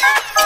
Thank you.